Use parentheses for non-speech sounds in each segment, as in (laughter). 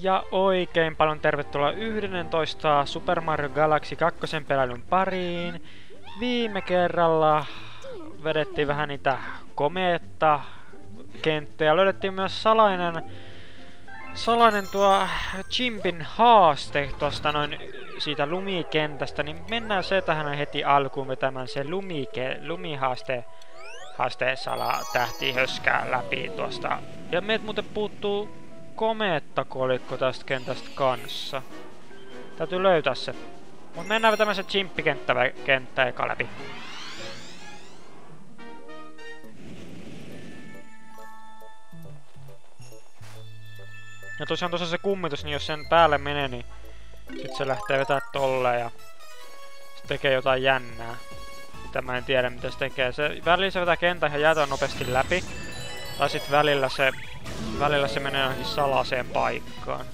Ja oikein paljon tervetuloa 11 Super Mario Galaxy 2 pelailun pariin. Viime kerralla vedettiin vähän niitä komeetta kenttejä. Löydettiin myös salainen, salainen tuo Chimpin haaste tuosta noin siitä lumikentästä, niin mennään se tähän heti alkuun vetämään se lumike, lumihaaste haasteessala tähti höskää läpi tuosta. Ja meiltä muuten puuttuu komeettakolikko tästä kentästä kanssa. Täytyy löytää se. Mut mennään vetämään se chimppikenttä kenttä eka läpi. Ja tosiaan tuossa se kummitus, niin jos sen päälle menee, niin sit se lähtee vetää tolleen ja se tekee jotain jännää. Mitä mä en tiedä mitä se tekee. Se välillä se vetää kentän ihan jäätön nopeasti läpi. Tai sit välillä se, välillä se menee johonkin salaseen paikkaan.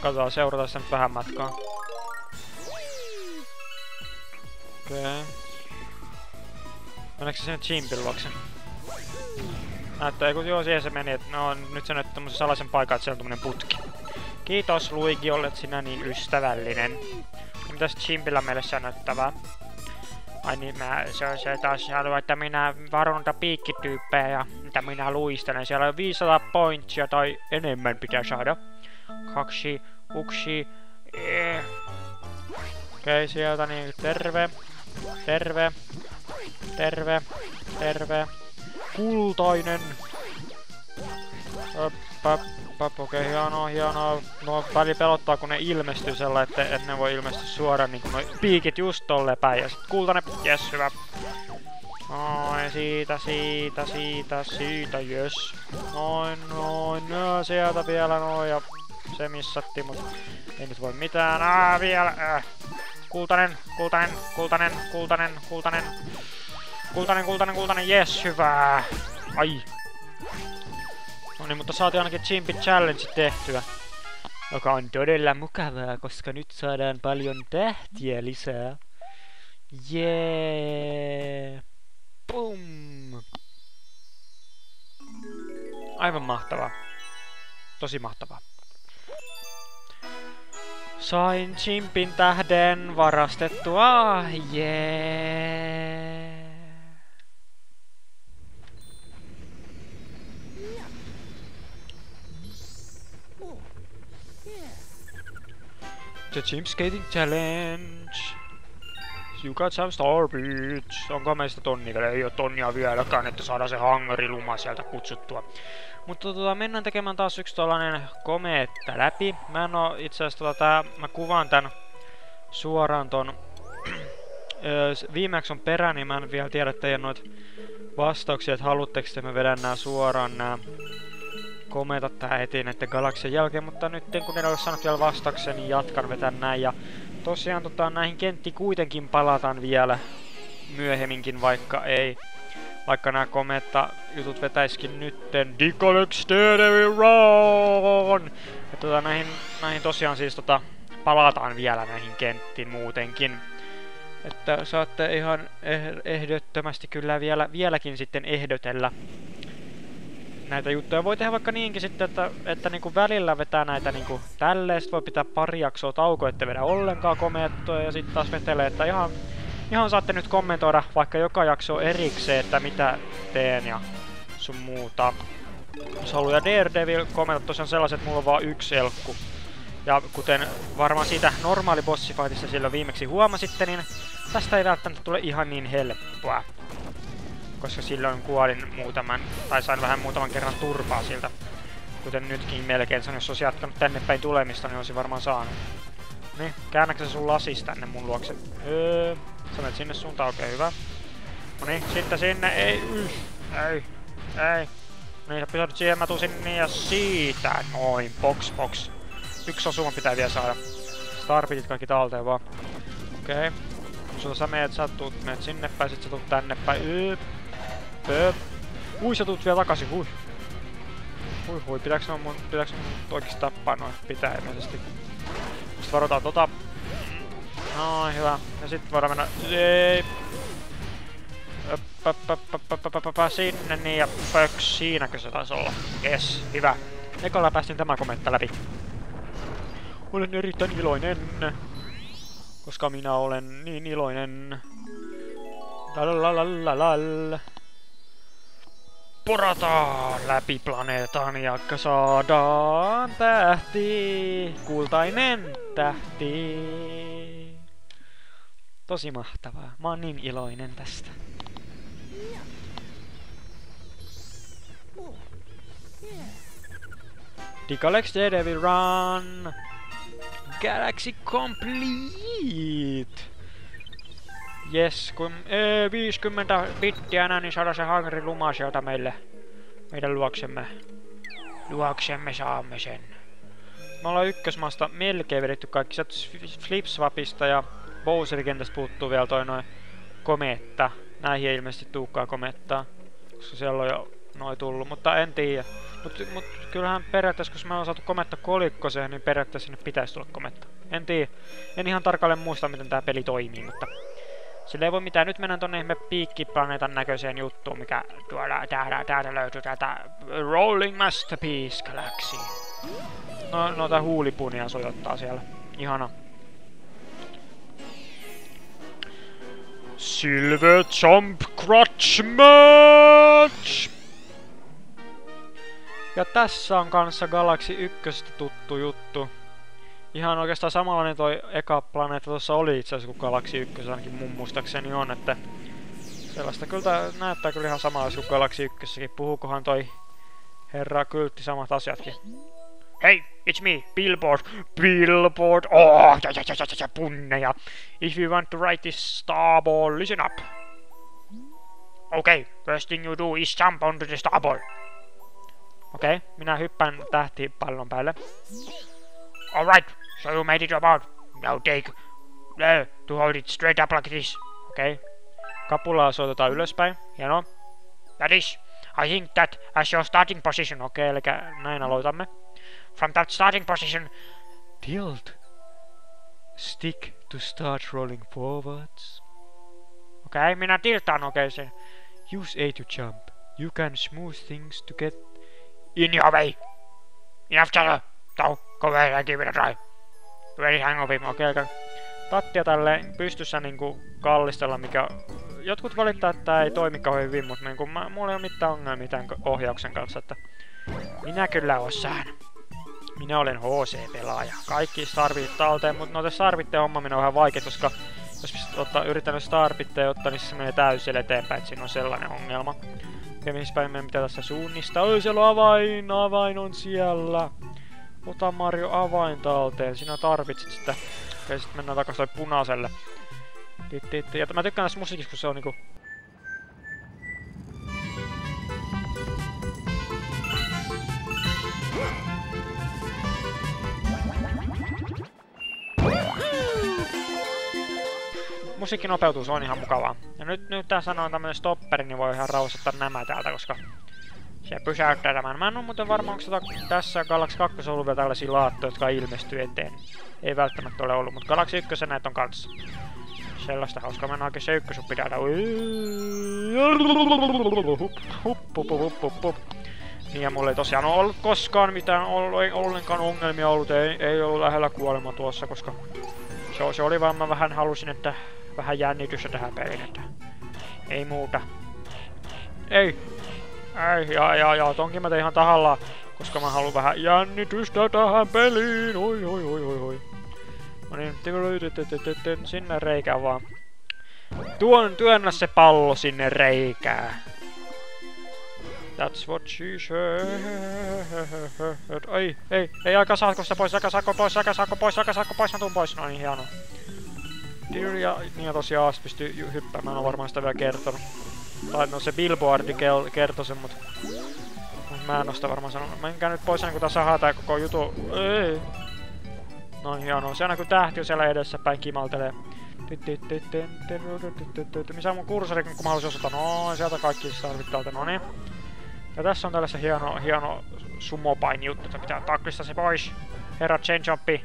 Katsotaan, seurataan sen vähän matkaa. Okei. Okay. Meneekö se sinne Chimpin luokse? Näyttää, kun joo, siihen se meni, että no nyt se näyttää tämmösen salaisen paikan, että siellä on tämmönen putki. Kiitos Luigi, olet sinä niin ystävällinen. Ja mitäs Chimpillä meille sanottavaa? Ai niin, mä, se on se taas haluaa, että minä varonta piikkityyppejä ja mitä minä luistelen. Siellä on 500 pointsia tai enemmän pitää saada. Kaksi, uksi, eh. Okei, okay, sieltä niin terve, terve, terve, terve. Kultainen. Öppä, Okei, okay, hienoa, hienoa. No väli pelottaa, kun ne ilmestyy sellainen, että, että ne voi ilmestyä suoraan niin kuin piikit just tolle päin. Ja sit kultainen, jes, hyvä. Noin, siitä, siitä, siitä, siitä, jes. Noin, noin, no, sieltä vielä noin ja se missatti, mut ei nyt voi mitään. Ah, vielä, äh. Kultainen, kultainen, kultainen, kultainen, kultainen. Kultainen, kultainen, kultainen, jes, hyvä. Ai, No niin, mutta saatiin ainakin Chimpin Challenge tehtyä. Joka on todella mukavaa, koska nyt saadaan paljon tähtiä lisää. Jee! Pum! Aivan mahtavaa. Tosi mahtavaa. Sain Chimpin tähden varastettua. Jee! The Chimp Skating Challenge. You got some star beach. Onko meistä tonni vielä? Ei ole tonnia vieläkään, että saadaan se hangariluma sieltä kutsuttua. Mutta tota, mennään tekemään taas yksi tollanen komeetta läpi. Mä en oo itse asiassa tota, tää, mä kuvaan tän suoraan ton (clears throat) viimeksi on perä, niin mä en vielä tiedä teidän noit vastauksia, että haluatteko että mä vedän nää suoraan nää komeita tää heti näiden galaksien jälkeen, mutta nyt kun en ole saanut vielä vastauksen, niin jatkan vetän näin. Ja tosiaan tota, näihin kentti kuitenkin palataan vielä myöhemminkin, vaikka ei. Vaikka nämä kometta jutut vetäiskin nytten Dickolex Run! Ja tota, näihin, näihin tosiaan siis tota, palataan vielä näihin kenttiin muutenkin. Että saatte ihan eh ehdottomasti kyllä vielä, vieläkin sitten ehdotella näitä juttuja. Voi tehdä vaikka niinkin sitten, että, että niinku välillä vetää näitä niinku tälleen, sit voi pitää pari jaksoa taukoa, että vedä ollenkaan komeettoja ja sitten taas vetelee, että ihan, ihan saatte nyt kommentoida vaikka joka jakso erikseen, että mitä teen ja sun muuta. Jos haluaa Daredevil komentot tosiaan sellaiset, että mulla on vaan yksi elkku. Ja kuten varmaan siitä normaali bossifightissa silloin viimeksi huomasitte, niin tästä ei välttämättä tule ihan niin helppoa koska silloin kuolin muutaman, tai sain vähän muutaman kerran turpaa siltä. Kuten nytkin melkein, se jos olisi jatkanut tänne päin tulemista, niin olisi varmaan saanut. Niin, käännäkö se sun lasis tänne mun luokse? Öö, menet sinne suuntaan, okei, okay, hyvä. No niin, sitten sinne, ei, yh, ei, ei. Niin, sä pysähdyt siihen, mä sinne ja siitä, noin, box, box. Yksi osuma pitää vielä saada. Starbitit kaikki talteen vaan. Okei. Okay. Kun sä meet, sä tuut, meet sinne päin, sit sä tuut tänne päin. Yp. Pöp. Ui, sä tuut vielä takaisin, hui. Hui hui, pitääks ne mun, pitääks mun oikeesti tappaa noin? Pitää ilmeisesti. Sitten varotaan tota. Noin, hyvä. Ja sitten voidaan mennä... Ei. Sinne niin ja pöks, siinäkö se taisi olla. Yes, hyvä. Ekolla päästiin tämä kommentta läpi. Olen erittäin iloinen. Koska minä olen niin iloinen. Lalalalalalal. Porataan läpi planeetan ja saadaan tähti. Kultainen tähti. Tosi mahtavaa. Mä oon niin iloinen tästä. The Galaxy Run! Galaxy Complete! Yes, kun ee, 50 bittiä enää, niin saadaan se hangri luma sieltä meille. Meidän luoksemme. Luoksemme saamme sen. Me ollaan ykkösmaasta melkein vedetty kaikki. Sieltä Flipswapista ja Bowserin puuttuu vielä toi noin kometta. Näihin ei ilmeisesti tuukkaa komettaa. Koska siellä on jo noin tullut, mutta en tiedä. Mut, mut kyllähän periaatteessa, kun me on saatu kometta kolikkoseen, niin periaatteessa sinne pitäisi tulla kometta. En tiedä. En ihan tarkalleen muista, miten tää peli toimii, mutta... Sillä ei voi mitään. Nyt mennään tonne ihme piikkiplaneetan näköiseen juttuun, mikä tuolla täällä, täältä löytyy täältä Rolling Masterpiece Galaxy. No, noita huulipunia sojottaa siellä. Ihana. Silver Jump Crutch Match! Ja tässä on kanssa Galaxy 1 tuttu juttu. Ihan oikeastaan samanlainen toi eka planeetta tuossa oli itse asiassa kuin Galaxy 1 ainakin mun muistaakseni on, että sellaista kyllä näyttää kyllä ihan samaa kuin Galaxy 1 Puhukohan toi herra kyltti samat asiatkin. Hey, it's me, Billboard. Billboard. Oh, ja, ja, ja, ja, ja, punneja. If you want to write this starball, listen up. Okay, first thing you do is jump onto the starball. Okei, okay, minä hyppään tähtipallon päälle. Alright, so you made it about. Now take... Uh, to hold it straight up like this. Okay. Kapulaa soitetaan ylöspäin. Hienoa. That is. I think that as your starting position. Okei, okay, eli näin aloitamme. From that starting position... Tilt. Stick to start rolling forwards. Okei, okay, minä tiltaan okei okay. Use A to jump. You can smooth things to get in your way. Enough chatter. So, go ahead and give it a try. Very hang of him. Okei, okay, tattia tälle pystyssä niinku kallistella, mikä... Jotkut valittaa, että tää ei toimi kauhean hyvin, mutta niinku, mä, mulla ei ole mitään ongelmia tämän ohjauksen kanssa, että... Minä kyllä osaan. Minä olen HC-pelaaja. Kaikki starvit talteen, mutta noita starvitteen hommaminen on vähän vaikea, koska jos ottaa, yritän starvitteen ottaa, niin se menee täysin eteenpäin, että siinä on sellainen ongelma. Ja missä päin meidän pitää tässä suunnistaa. Oi, siellä on avain! Avain on siellä! Ota Mario avain talteen, sinä tarvitset sitä. Ja sitten mennään takaisin punaiselle. Ja mä tykkään tässä musiikissa, kun se on niinku musiikkinopeutus on ihan mukavaa. Ja nyt, nyt tässä on tämmönen stopperi, niin voi ihan rauhoittaa nämä täältä, koska se pysäyttää tämän. Mä en oo muuten varma, onko tota, tässä Galaxy 2 ollut vielä tällaisia laattoja, jotka ilmestyy eteen. Ei välttämättä ole ollut, mutta Galaxy 1 näitä on kanssa. Sellaista hauskaa. En oikein se ykkösuppi täältä. Niin ja mulla ei tosiaan ollut koskaan mitään ollenkaan ongelmia ollut. Ei, ei ollut lähellä kuolema tuossa, koska se, se oli vaan mä vähän halusin, että vähän jännitystä tähän peliin, että ei muuta. Ei! Ei, ja, ja, ja, tonkin mä tein ihan tahalla, koska mä haluan vähän jännitystä tähän peliin, oi, oi, oi, oi, oi. No niin, sinne reikään vaan. Tuon, työnnä se pallo sinne reikään. That's what she said. Ei, ei, ei, aika saako sitä pois, aika saako pois, aika saako pois, aika saako pois, mä tuun pois. No niin, hienoa. Ja, niin ja tosiaan pystyy hyppäämään, on varmaan sitä vielä kertonut. Tai no se billboardi kertoi sen, mut... Mä en oo sitä varmaan sanonut. Menkää nyt pois ennen kuin tässä tää koko jutu. Ei. No hienoa. Se on kun tähti on siellä edessä päin kimaltelee. Missä on mun kursori, kun mä haluaisin osata? No, sieltä kaikki tarvittaa. No niin. Ja tässä on tällaista hieno, hieno sumopain juttu, että pitää taklista se pois. Herra Chainjumpi,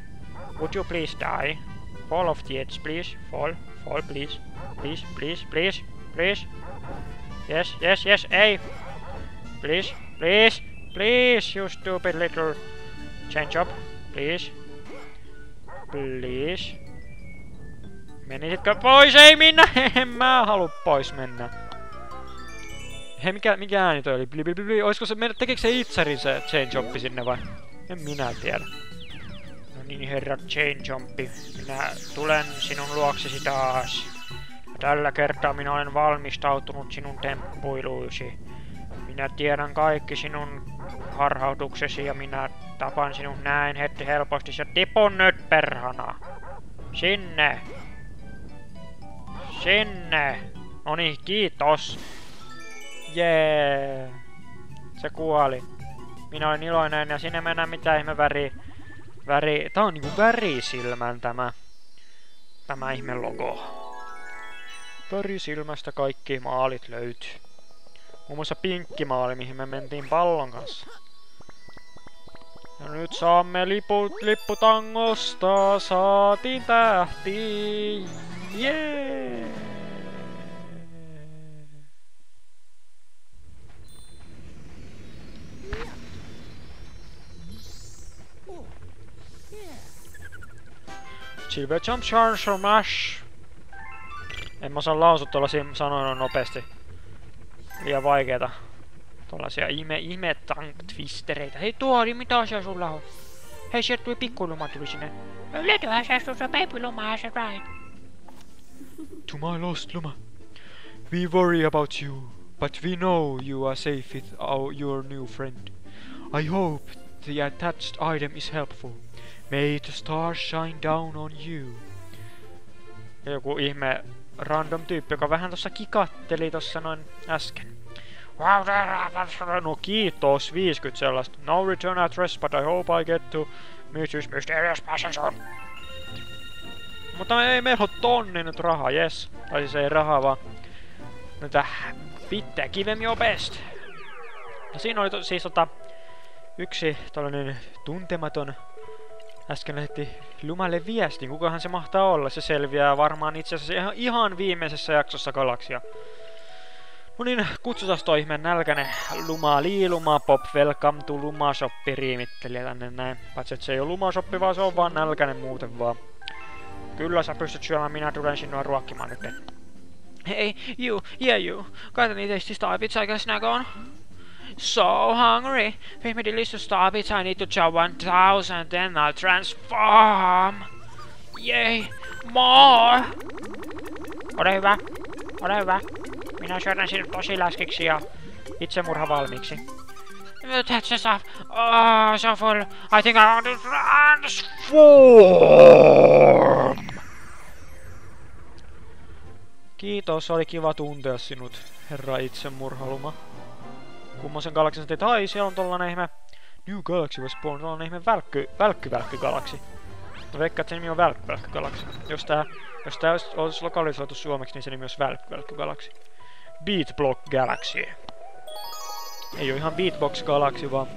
would you please die? Fall off the edge, please. Fall, fall, please. Please, please, please, please. Yes, yes, yes, hey! Please, please, please, you stupid little change up, please. Please. Menisitkö pois? Ei minä! (laughs) En mä halu pois mennä. Hei, mikä, mikä ääni toi oli? Bli, bli, bli. Oisko se, tekeekö se itserin se chain jumpi sinne vai? En minä tiedä. No niin, herra chain jumpi. Minä tulen sinun luoksesi taas. Tällä kertaa minä olen valmistautunut sinun temppuiluisi. Minä tiedän kaikki sinun harhautuksesi ja minä tapan sinut näin heti helposti. Ja tipun nyt perhana. Sinne. Sinne. No niin, kiitos. Jee. Se kuoli. Minä olen iloinen ja sinne mennään mitä ihme väri... Väri... Tää on niinku värisilmän tämä... Tämä ihme logo. Värisilmästä kaikki maalit löytyy. Muun muassa pinkkimaali, mihin me mentiin pallon kanssa. Ja nyt saamme liput lipputangosta, saatiin tähti. Jee! Yeah! Silver Jump Charge Mash. En mä osaa lausua tuollaisia sanoja nopeasti. Liian vaikeeta. Tuollaisia ihme, ihme tank twistereitä. Hei Tuori, mitä asia sulla on? Hei, sieltä tuli pikkuluma tuli sinne. Löytyyhän se sun baby-luma se right. To my lost Luma. We worry about you, but we know you are safe with our, your new friend. I hope the attached item is helpful. May the stars shine down on you. Joku ihme random tyyppi, joka vähän tossa kikatteli tossa noin äsken. No kiitos, 50 sellaista. No return address, but I hope I get to meet this mysterious passenger. Mutta ei meillä ole tonni nyt rahaa, yes. Tai siis ei rahaa, vaan... Näitä pitää give me your best. No siinä oli to, siis tota... Yksi tällainen tuntematon äsken lähetti Lumalle viestin. Kukahan se mahtaa olla? Se selviää varmaan itse asiassa ihan, ihan viimeisessä jaksossa galaksia. No niin, kutsutaan toi ihmeen nälkäne Luma Liiluma Pop Welcome to Luma Shoppi riimittelijä tänne näin. Paitsi että se ei ole Luma Shoppi, vaan se on vaan nälkäne muuten vaan. Kyllä sä pystyt syömään, minä tulen sinua ruokkimaan nyt. Hey, you, yeah you. Tasty star bits I snack on? So hungry. Feed me delicious bits. I need to chow 1000, then I'll transform. Yay, more! Ole hyvä, ole hyvä. Minä syötän sinut tosi läskiksi ja itsemurha valmiiksi. That's off. Oh, so full. I think I want to transform. Kiitos, oli kiva tuntea sinut, herra itsemurhaluma kummosen galaksin teit? Ai, siellä on tollanen ihme New Galaxy was born, tollanen ihme välkky, välkky, välkky galaksi. No veikkaa, että se nimi on välkky, välkky galaksi. Jos tää, jos tää olisi, olisi lokalisoitu suomeksi, niin se nimi olisi välkky, välkky galaksi. Beatblock Galaxy. Ei oo ihan Beatbox Galaxy, vaan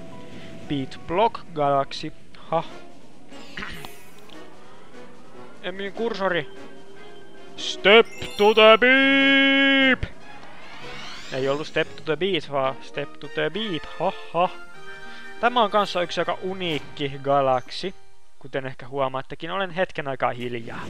Beatblock Galaxy. Ha. Emmin kursori. Step to the beep! Ei ollut Step to the Beat, vaan Step to the Beat, haha. Tämä on kanssa yksi aika uniikki galaksi, kuten ehkä huomaattekin, olen hetken aikaa hiljaa.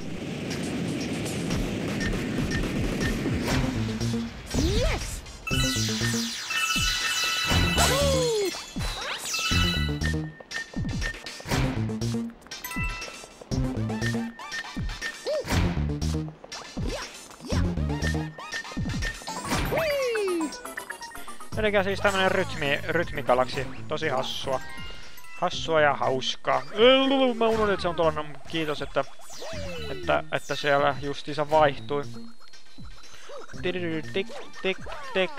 Eli siis tämmönen rytmi, rytmigalaksi. Tosi hassua. Hassua ja hauskaa. Mä unohdin, että se on tuollainen. Kiitos, että, että, että siellä justiinsa vaihtui. Tik, tik, tik,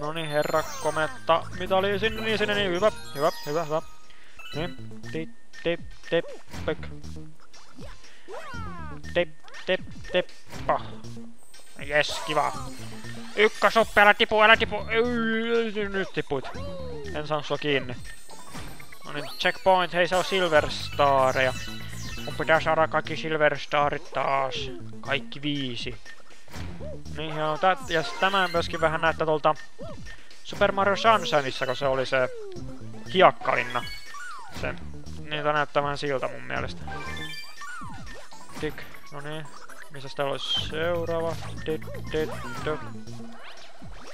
No niin, herra kometta. Mitä oli sinne, niin sinne, niin hyvä, hyvä, hyvä, hyvä. Niin, tip, tip, tip, tip, tip, tippa. Jes, kiva. Ykkösuppi, älä tipu, älä tipu. Nyt tipuit. En saanut sua kiinni. No niin, checkpoint, hei se on Silver Staria. Mun pitää saada kaikki Silver Starit taas. Kaikki viisi. Niin joo, ja tämä myöskin vähän näyttää tuolta Super Mario Sunshineissa, kun se oli se hiekkalinna. Se, niitä näyttää vähän siltä mun mielestä. Tik, no niin. Missä täällä olisi seuraava? Dit, dit, dit.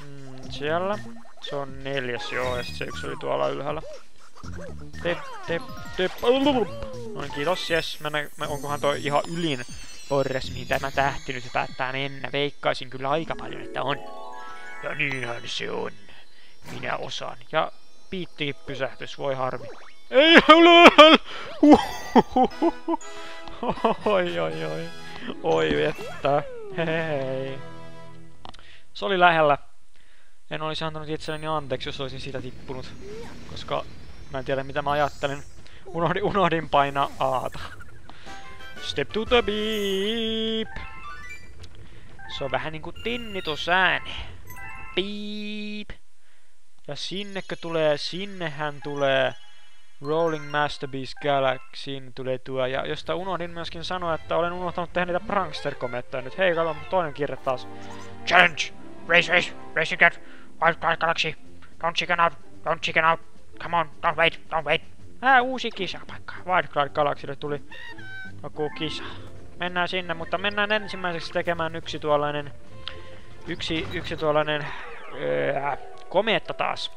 Mm, siellä. Se on neljäs joo, ja se yksi oli tuolla ylhäällä. Tip, tip, tip. No niin, kiitos, jes. Mennä, onkohan toi ihan ylin porras, mihin tämä tähti nyt päättää mennä. Veikkaisin kyllä aika paljon, että on. Ja niinhän se on. Minä osaan. Ja piittikin pysähtys, voi harmi. Ei ole! (laughs) Oi, oi, oi. Oi, että. Hei. Se oli lähellä. En olisi antanut itselleni anteeksi, jos olisin siitä tippunut. Koska mä en tiedä mitä mä ajattelin. Unohdin, unohdin painaa aata. Step to the beep. Se on vähän niinku tinnitusääni. Beep. Ja sinnekö tulee, sinnehän tulee Rolling Masterpiece Galaxyin tulee tuo. Ja josta unohdin myöskin sanoa, että olen unohtanut tehdä niitä prankster-komettoja nyt. Hei, kato, toinen kirja taas. Challenge! Race, race, race again! Wildcard Galaxy! Don't chicken out! Don't chicken out! Come on, don't wait, don't wait! Ää, uusi kisapaikka. Wildcard Galaxylle tuli joku kisa. Mennään sinne, mutta mennään ensimmäiseksi tekemään yksi tuollainen... Yksi, yksi tuollainen... Öö, kometta taas.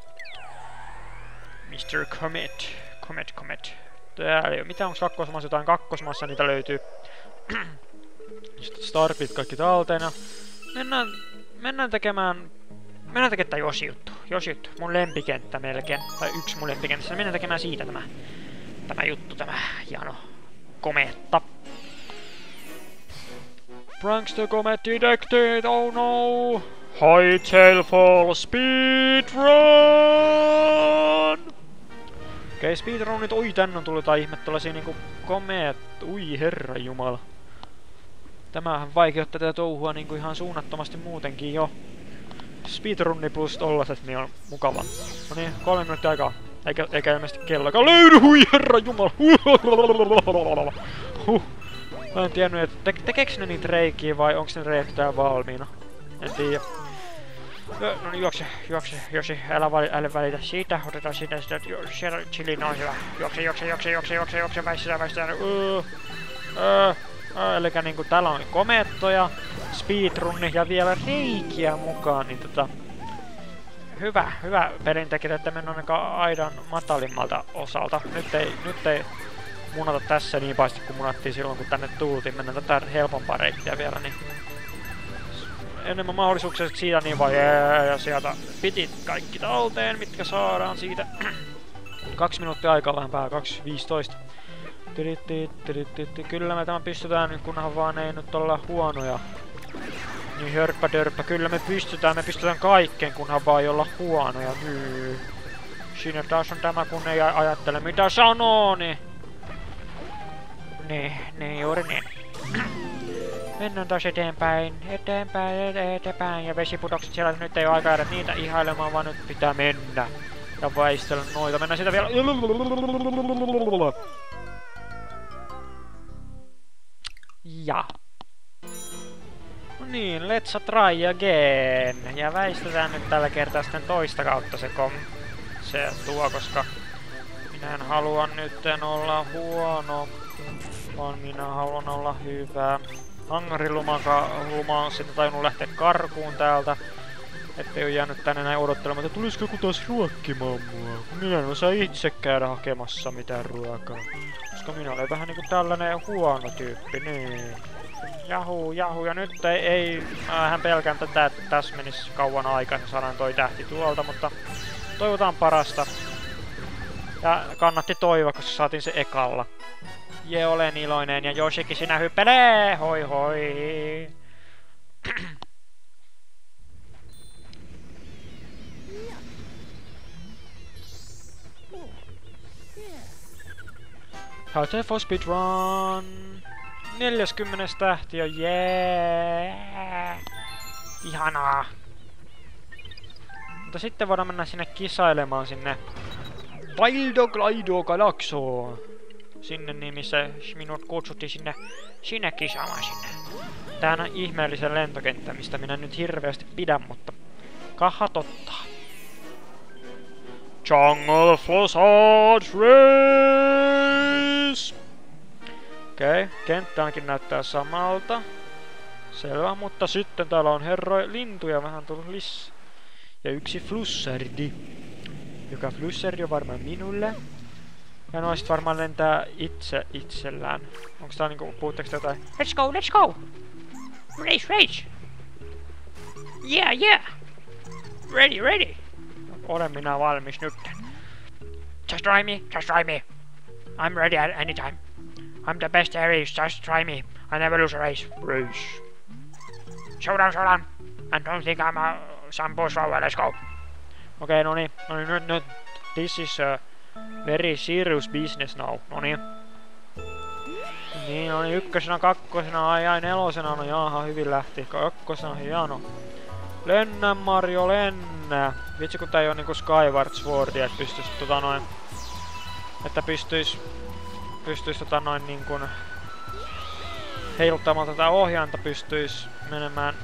Mr. Comet. Comet, Comet. Täällä ei oo mitään, onks kakkosmaassa jotain kakkosmaassa, niitä löytyy. (clears throat) Starpit kaikki talteena. Mennään, mennään tekemään Mennään tekemään tää Josi juttu. Josi juttu. Mun lempikenttä melkein. Tai yksi mun lempikenttä. Mennään tekemään siitä tämä, tämä juttu, tämä hieno kometta. Prankster Comet detected, oh no! Hightail Fall Speed Run! Okei, speedrunit, oi tän on tullut jotain ihme tällaisia niinku komeet, ui herra jumala. Tämähän vaikeuttaa tätä touhua niinku ihan suunnattomasti muutenkin jo. Speedrunni plus tollaset niin on mukava. No niin, kolme minuuttia aikaa. Eikä, eikä ilmeisesti kelloakaan löydy, hui herra jumala. (laughs) Huh. Mä en tiennyt, että te tekeekö ne niitä reikiä vai onko ne täällä valmiina? En tiedä. No niin, juokse, juokse, Josi, älä, vali, älä välitä siitä, otetaan siitä sitä, siellä chili, no hyvä. Juokse, juokse, juokse, juokse, juokse, juokse, väistää, väistää, öö, öö, eli niinku täällä on komettoja, speedrunni ja vielä reikiä mukaan, niin tota... Hyvä, hyvä pelintekijä, että mennään aika aidan matalimmalta osalta. Nyt ei, nyt ei munata tässä niin paasti kuin munattiin silloin kun tänne tultiin. Mennään tätä helpompaa reittiä vielä, niin enemmän mahdollisuuksia siitä niin vai ja sieltä pitit kaikki talteen, mitkä saadaan siitä. (clears throat) Kaksi minuuttia aikaa vähän pää, 2.15. Kyllä me tämä pystytään, kunhan vaan ei nyt olla huonoja. Niin hörppä dörppä, kyllä me pystytään, me pystytään kaikkeen, kunhan vaan ei olla huonoja. Myy. Siinä taas on tämä, kun ei ajattele mitä sanoo, niin... Niin, niin juuri niin. Mennään taas eteenpäin, eteenpäin, eteenpäin. Ja vesiputokset siellä nyt ei ole aikaa jäädä niitä ihailemaan, vaan nyt pitää mennä. Ja väistellä noita. Mennään sitä vielä... Ja. No niin, let's try again. Ja väistetään nyt tällä kertaa sitten toista kautta se kom... Se tuo, koska minä en halua nyt olla huono, vaan minä haluan olla hyvä. Hangariluma on sitten tajunnut lähteä karkuun täältä. Ettei oo jäänyt tänne näin odottelemaan, että tulisiko joku taas ruokkimaan mua. Minä en osaa itse käydä hakemassa mitään ruokaa. Koska minä olen vähän niinku tällainen huono tyyppi, niin. Jahu, jahu, ja nyt ei, ei hän pelkään tätä, että tässä menisi kauan aikaa, että saadaan toi tähti tuolta, mutta toivotaan parasta. Ja kannatti toivoa, koska saatiin se ekalla. Je, olen iloinen ja Joshikin sinä hyppelee! Hoi hoi! Haute for speedrun! 40 tähti ja jee! Yeah. Ihanaa! Mutta sitten voidaan mennä sinne kisailemaan sinne Wildo Glido Galaxoon sinne, niin missä minut kutsuttiin sinne, sinne kisaamaan sinne. Tää on ihmeellisen lentokenttä, mistä minä nyt hirveästi pidän, mutta kaha totta. Jungle Flossard Race! Okei, okay, kenttä ainakin näyttää samalta. Selvä, mutta sitten täällä on herra lintuja vähän tullut lisää. Ja yksi flussardi. Joka flussardi on varmaan minulle. Ja noiset varmaan lentää itse itsellään. Onks tää niinku, puhutteko jotain? Let's go, let's go! Race, race! Yeah, yeah! Ready, ready! Olen minä valmis nyt. Just try me, just try me. I'm ready at any time. I'm the best there is, just try me. I never lose a race. Race. Showdown, showdown. And don't think I'm a some bush let's go. Okei, okay, no niin, no niin, nyt, nyt. This is a very serious business now. No niin. Niin, no niin, ykkösenä, kakkosena, ai ai, nelosena, no jaha, hyvin lähti. Kakkosena, hieno. Lennä Mario, lennä! Vitsi kun tää ei oo niinku Skyward Swordi, että pystyis tota noin... Että pystyis... Pystyis tota noin niinkun... Heiluttamalla tätä ohjainta pystyis menemään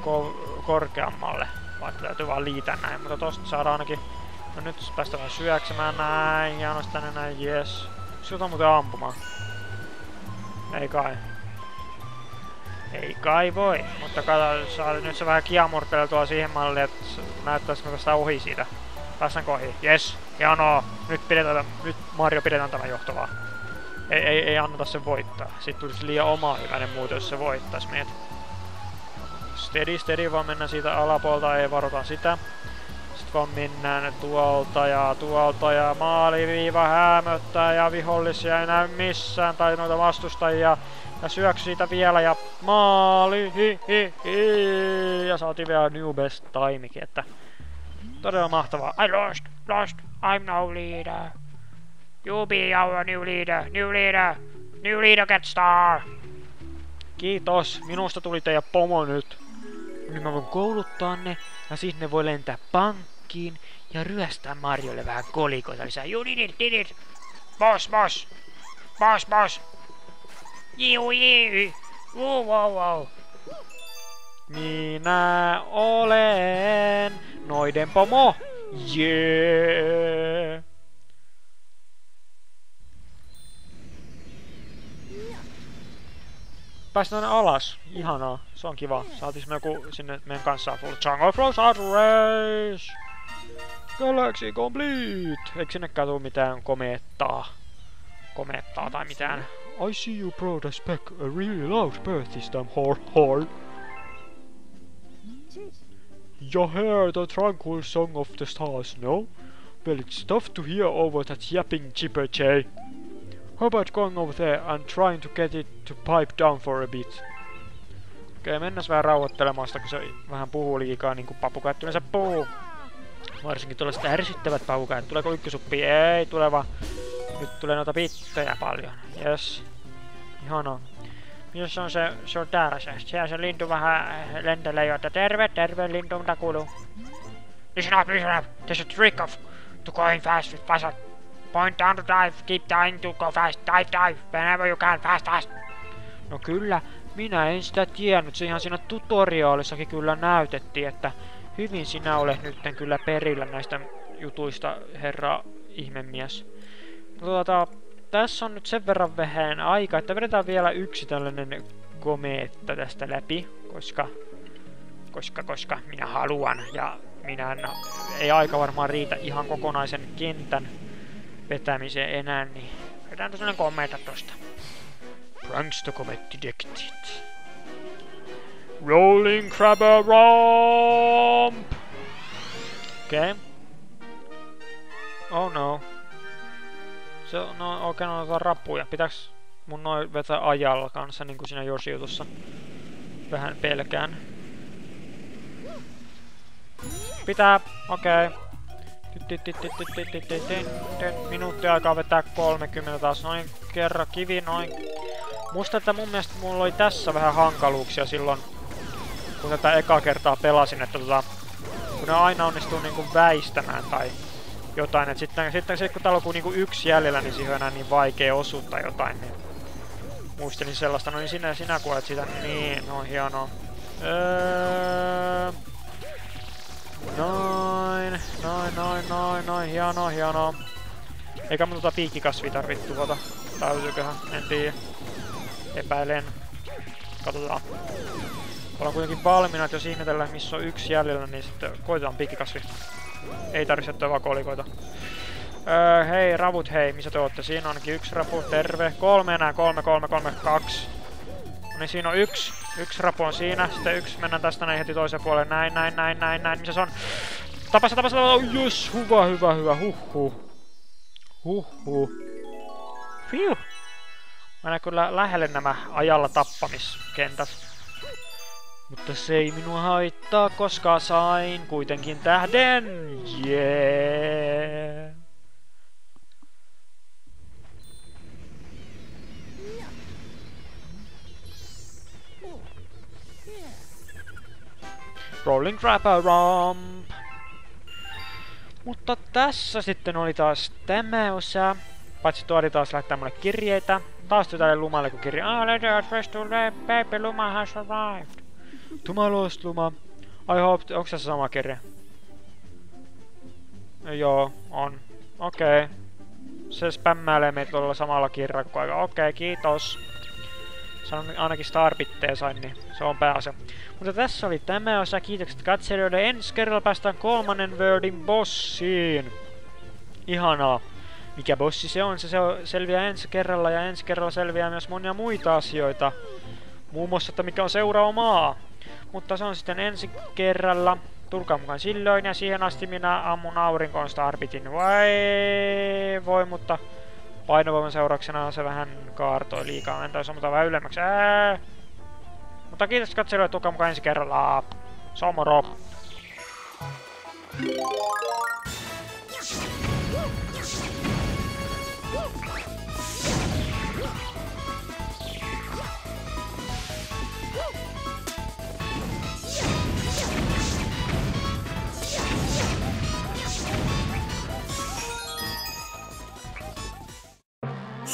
ko korkeammalle. Vaikka täytyy vaan liitä näin, mutta tosta saadaan ainakin... No nyt päästään syöksemään näin, hienosti tänne näin, yes. Syytä muuten ampumaan. Ei kai. Ei kai voi, mutta kato, saa nyt se vähän kiamurteltua siihen malliin, että näyttäisikö sitä ohi siitä. Päästäänkö ohi? Yes, hienoa. Nyt pidetään, nyt Mario pidetään tämä johtavaa. Ei, ei, ei anneta sen voittaa. Sitten tulisi liian oma hyvänen muuta, jos se voittaisi meitä. Steady, steady, vaan mennään siitä alapuolta, ei varoita sitä. Vaan mennään tuolta ja tuolta ja maaliviiva hämöttää ja vihollisia ei näy missään tai noita vastustajia. Ja syöksy siitä vielä ja maali, hi, hi, hi. Ja saatiin vielä new best timekin, että todella mahtavaa. I lost, lost, I'm no leader. You be our new leader, new leader, new leader get star. Kiitos, minusta tuli teidän pomo nyt. Nyt mä voin kouluttaa ne ja sitten ne voi lentää pankkiin ja ryöstää Marjolle vähän kolikoita lisää. You did it, did it. Boss, boss. Boss, boss. Jiu, jiu. Wow, wow, wow. Minä olen noiden pomo. Yeah. Päästään alas. Ihanaa. Se on kiva. Saatis me joku sinne meidän kanssa full Jungle Frost Race. Galaxy Complete. Eikö sinnekään tuu mitään komeettaa? Komeettaa tai mitään. I see you brought us back a really loud bird this time, hard hard. You hear the tranquil song of the stars, no? Well, it's tough to hear over that yapping chipper jay. How about going over there and trying to get it to pipe down for a bit? Okei, okay, mennäs vähän rauhoittelemaan sitä, kun se vähän puhuu liikaa, niin kuin puhuu. Varsinkin tällaiset ärsyttävät papukaat. Tuleeko ykkösuppi? Ei, tule vaan. Nyt tulee noita pittoja paljon. Yes. Ihanaa. Missä on se, se on täällä se. Siellä se lintu vähän lentelee jo, että terve, terve lintu, mitä kuuluu? Listen up, listen up. There's a trick of to going fast with fast. Point down to dive, keep dying to go fast. Dive, dive, whenever you can, fast, fast. No kyllä, minä en sitä tiennyt. Se ihan siinä tutoriaalissakin kyllä näytettiin, että hyvin sinä olet nytten kyllä perillä näistä jutuista, herra ihmemies. Tuota, tässä on nyt sen verran vähän aikaa, että vedetään vielä yksi tällainen komeetta tästä läpi, koska, koska, koska minä haluan ja minä en, ei aika varmaan riitä ihan kokonaisen kentän vetämiseen enää, niin vedetään tällainen komeetta tosta. Prankster Comet Detected. Rolling Crabber Romp! Okay. Oh no. Se no oikein on noita rapuja. Pitääks mun noin vetää ajalla kanssa niinku siinä Yoshi-jutussa? Vähän pelkään. Pitää, okei. Okay. Minuutti aikaa vetää 30 taas. Noin kerran kivi, noin. Muista, että mun mielestä mulla oli tässä vähän hankaluuksia silloin, kun tätä eka kertaa pelasin, että tota, kun ne aina onnistuu niinku väistämään tai jotain. Et sitten, sitten, sitten kun täällä on niinku yksi jäljellä, niin siihen on enää niin vaikea osua tai jotain. Niin muistelin sellaista. No niin sinä, sinä kuolet sitä. Niin, no hienoa. Öö... Noin, noin. noin, noin, noin, noin, hieno, hieno. Eikä mun tota piikkikasvi tarvittu tuota. Täytyyköhän, en tiedä. Epäilen. Katsotaan. Ollaan kuitenkin valmiina, että jos ihmetellään missä on yksi jäljellä, niin sitten koitetaan piikkikasvi. Ei tarvitse vaan kolikoita. Öö, hei, ravut, hei, missä te ootte? Siinä on ainakin yksi rapu, terve. Kolme enää, kolme, kolme, kolme, kaksi. No niin, siinä on yksi. Yksi rapu on siinä, sitten yksi, mennään tästä näin heti toiseen puolelle. Näin, näin, näin, näin, näin. Missä se on? Tapassa, tapassa, oh, yes, hyvä, hyvä, hyvä, huhhuh. Huhhuh. Fiu. Mä kyllä lähelle nämä ajalla tappamiskentät. Mutta se ei minua haittaa, koska sain kuitenkin tähden. Yeah. Rolling Grappa Romp. Mutta tässä sitten oli taas tämä osa. Paitsi tuoli taas lähettää mulle kirjeitä. Taas tälle lumalle kun kirja. Ah, later first to baby Luma has arrived. Tumalos Luma. I hope... Onko se sama kirja? Joo, on. Okei. Okay. Se spämmäilee meitä tuolla samalla kirrakkoaika. Okei, okay, kiitos. Sanon ainakin Starbitteja sain, niin se on pääase. Mutta tässä oli tämä osa. Kiitokset katselijoille. Ensi kerralla päästään kolmannen Wordin bossiin. Ihanaa. Mikä bossi se on? Se, se selviää ensi kerralla ja ensi kerralla selviää myös monia muita asioita. Muun muassa, että mikä on seuraava maa. Mutta se on sitten ensi kerralla. Tulkaa mukaan silloin ja siihen asti minä ammun aurinkoon Starbitin. Vai voi, mutta painovoiman seurauksena se vähän kaartoi liikaa. En taisi ammata vähän ylemmäksi. Ää! Mutta kiitos katselijoille, tulkaa mukaan ensi kerralla. Somoro!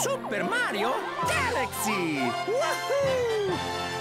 Super Mario Galaxy! Woohoo!